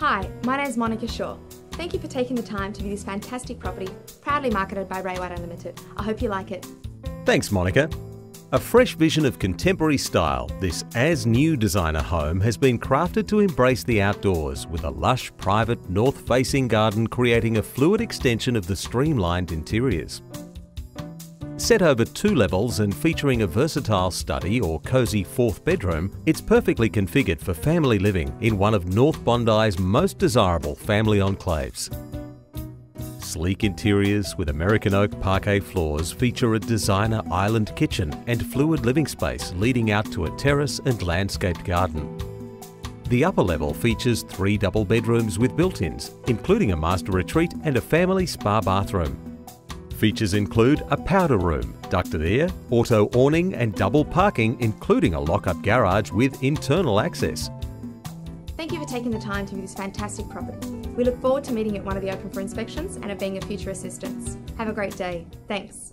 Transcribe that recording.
Hi, my name is Monica Shaw. Thank you for taking the time to view this fantastic property, proudly marketed by Ray White Unlimited. I hope you like it. Thanks, Monica. A fresh vision of contemporary style, this as new designer home has been crafted to embrace the outdoors with a lush, private, north facing garden creating a fluid extension of the streamlined interiors. Set over two levels and featuring a versatile study or cosy fourth bedroom, it's perfectly configured for family living in one of North Bondi's most desirable family enclaves. Sleek interiors with American oak parquet floors feature a designer island kitchen and fluid living space leading out to a terrace and landscaped garden. The upper level features three double bedrooms with built-ins, including a master retreat and a family spa bathroom. Features include a powder room, ducted air, auto awning and double parking including a lock-up garage with internal access. Thank you for taking the time to view this fantastic property. We look forward to meeting at one of the open for inspections and of being a future assistance. Have a great day. Thanks.